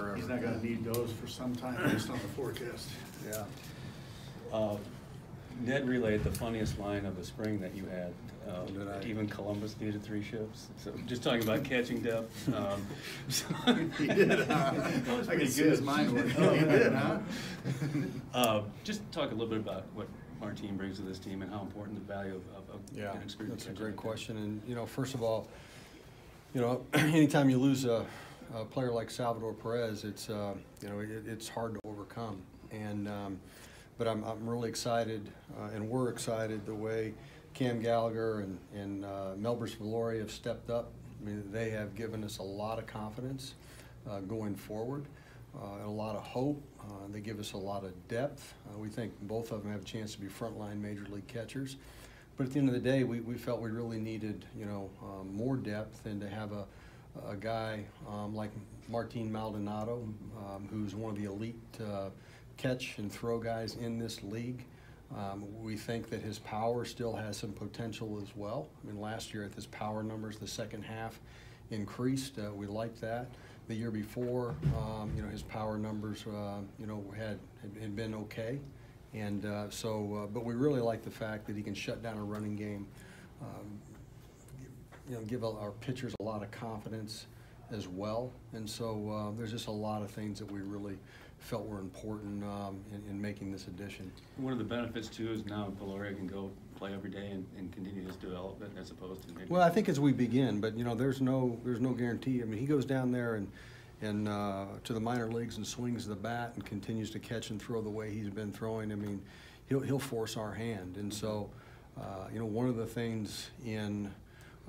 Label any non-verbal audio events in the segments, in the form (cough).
forever. He's not gonna need those for some time based on the forecast. Yeah. Uh, Ned relayed the funniest line of the spring that you had. uh, Did I? Even Columbus needed three ships. So just talking about catching depth. um, (laughs) so- He did, huh? I pretty can see his mind working. Oh, He did, huh? Uh, Just talk a little bit about what Martin brings to this team and how important the value of, of- of Yeah, an experienced that's a great question. And, you know, first of all, you know, (clears throat) anytime you lose a, a player like Salvador Perez, it's, uh, you know, it, it's hard to overcome. And, um, but I'm, I'm really excited, uh, and we're excited the way Cam Gallagher and, and uh, Meibrys Viloria have stepped up. I mean, they have given us a lot of confidence uh, going forward, uh, and a lot of hope. Uh, they give us a lot of depth. We think both of them have a chance to be frontline major league catchers. But at the end of the day, we, we felt we really needed, you know, more depth and to have a, a guy um, like Martin Maldonado, um, who's one of the elite uh, catch and throw guys in this league. Um, we think that his power still has some potential as well. I mean, last year at his power numbers, the second half increased. Uh, we liked that. The year before, um, you know, his power numbers, uh, you know, had, had been okay. And uh, so, uh, but we really like the fact that he can shut down a running game, um, you know, give our pitchers a lot of confidence as well. And so uh, there's just a lot of things that we really felt were important um, in, in making this addition. One of the benefits too is now Viloria can go play every day and, and continue his development as opposed to maybe. Well, I think as we begin, but you know, there's no there's no guarantee. I mean, he goes down there and and uh, to the minor leagues and swings the bat and continues to catch and throw the way he's been throwing. I mean, he'll he'll force our hand, and so uh, you know, one of the things in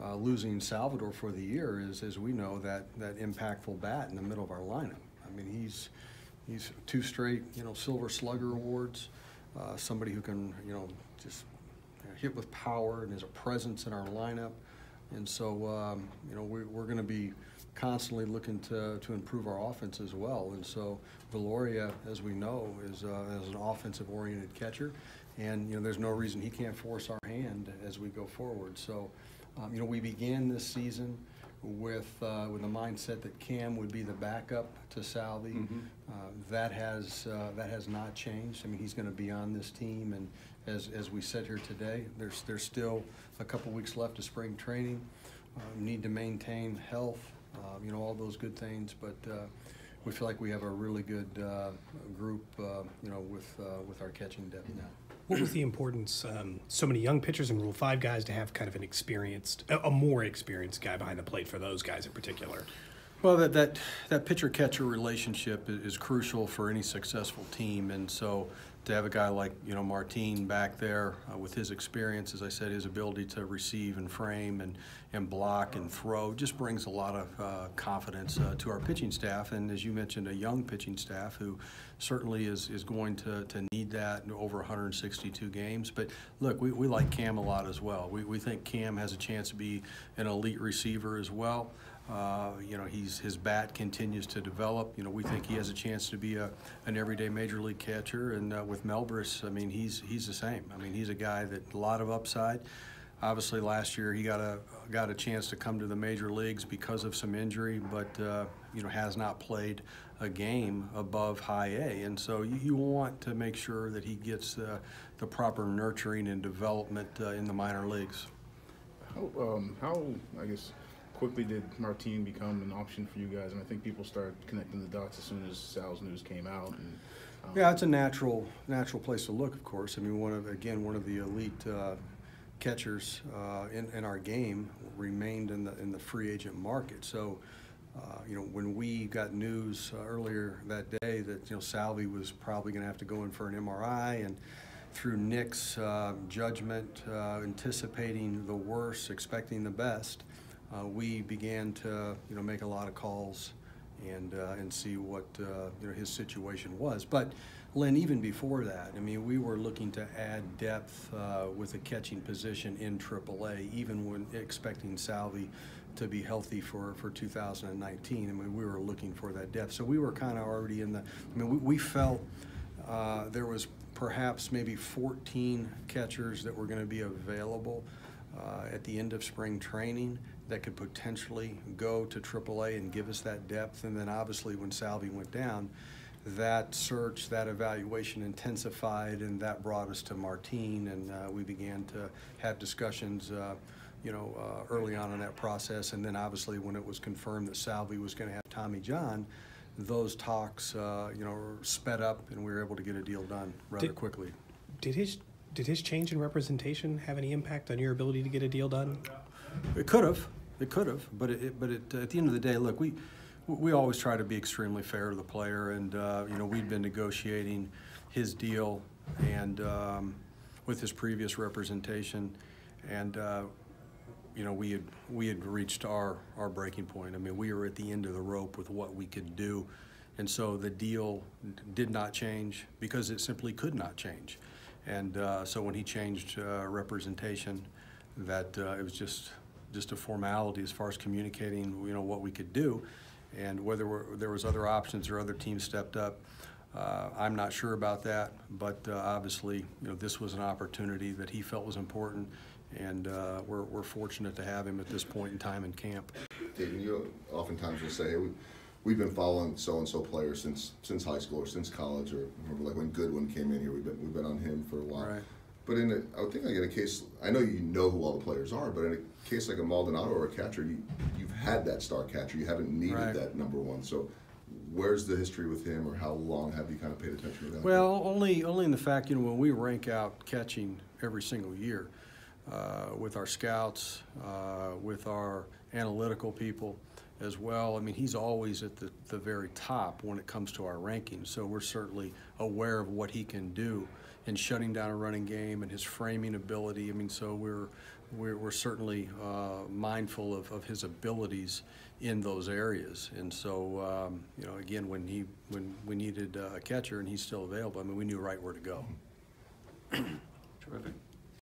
uh, losing Salvador for the year is, as we know, that that impactful bat in the middle of our lineup. I mean, he's he's two straight you know Silver Slugger awards. Uh, somebody who can you know just hit with power and is a presence in our lineup. And so, um, you know, we, we're going to be constantly looking to, to improve our offense as well. And so, Viloria, as we know, is, uh, is an offensive oriented catcher. And, you know, there's no reason he can't force our hand as we go forward. So, um, you know, we began this season with, uh, with the mindset that Cam would be the backup to Salvi. Mhm. Uh, that has uh, that has not changed. I mean, he's going to be on this team, and as as we sit here today, there's there's still a couple weeks left of spring training. Uh, need to maintain health, uh, you know, all those good things. But uh, we feel like we have a really good uh, group, uh, you know, with uh, with our catching depth now. What was the importance, um, so many young pitchers and Rule 5 guys, to have kind of an experienced, a, a more experienced guy behind the plate for those guys in particular? Well, that that, that pitcher catcher relationship is, is crucial for any successful team, and so to have a guy like you know Martin back there uh, with his experience, as I said, his ability to receive and frame and and block and throw just brings a lot of uh, confidence uh, to our pitching staff, and as you mentioned, a young pitching staff who certainly is is going to, to need that in over 162 games. But look, we, we like Cam a lot as well. We, we think Cam has a chance to be an elite receiver as well. Uh, you know, he's his bat continues to develop. You know, we think he has a chance to be a an everyday major league catcher. And uh, with Meibrys, I mean, he's he's the same. I mean, he's a guy that a lot of upside. Obviously, last year he got a got a chance to come to the major leagues because of some injury, but uh, you know has not played a game above high A. And so you, you want to make sure that he gets uh, the proper nurturing and development uh, in the minor leagues. How, um, how, I guess, quickly did Martin become an option for you guys? And I think people started connecting the dots as soon as Sal's news came out. And, um, Yeah, it's a natural natural place to look. Of course, I mean, one of again one of the elite uh, catchers uh, in, in our game remained in the in the free agent market. So, uh, you know, when we got news uh, earlier that day that you know Salvi was probably going to have to go in for an MRI, and through Nick's uh, judgment, uh, anticipating the worst, expecting the best, uh, we began to you know make a lot of calls and uh, and see what uh, you know his situation was. But Lynn, even before that, I mean, we were looking to add depth uh, with a catching position in AAA, even when expecting Salvi to be healthy for, for 2019. I mean, we were looking for that depth, so we were kind of already in the. I mean, we, we felt uh, there was perhaps maybe 14 catchers that were going to be available uh, at the end of spring training that could potentially go to AAA and give us that depth. And then obviously when Salvi went down, that search, that evaluation intensified, and that brought us to Martin, and uh, we began to have discussions, uh, you know, uh, early on in that process. And then obviously when it was confirmed that Salvi was going to have Tommy John, those talks, uh, you know, sped up, and we were able to get a deal done rather Did- quickly. Did his did his change in representation have any impact on your ability to get a deal done? It could have, it could have, but it, but it, at the end of the day, look, we, we always try to be extremely fair to the player, and, uh, you know, we'd been negotiating his deal and, um, with his previous representation, and, uh, you know, we had, we had reached our, our breaking point. I mean, we were at the end of the rope with what we could do, and so the deal did not change because it simply could not change. And uh, so when he changed uh, representation, that uh, it was just, just a formality as far as communicating, you know, what we could do. And whether there was other options or other teams stepped up, uh, I'm not sure about that. But uh, obviously, you know, this was an opportunity that he felt was important. And we're, we're fortunate to have him at this point in time in camp. David, you oftentimes will say, hey, we've been following so-and-so player since, since high school or since college, or remember like when Goodwin came in here, we've been, we've been on him for a while. Right. But in a, I would think like in a case, I know you know who all the players are, but in a case like a Maldonado or a catcher, you, you've had that star catcher, you haven't needed Right. that number one. So where's the history with him, or how long have you kind of paid attention to that? Well, only, only in the fact, you know, when we rank out catching every single year, uh, with our scouts, uh, with our analytical people as well, I mean, he's always at the, the very top when it comes to our rankings. So we're certainly aware of what he can do in shutting down a running game and his framing ability. I mean, so we're, we're, we're certainly uh, mindful of, of his abilities in those areas. And so, um, you know, again, when he, when we needed uh, a catcher and he's still available, I mean, we knew right where to go.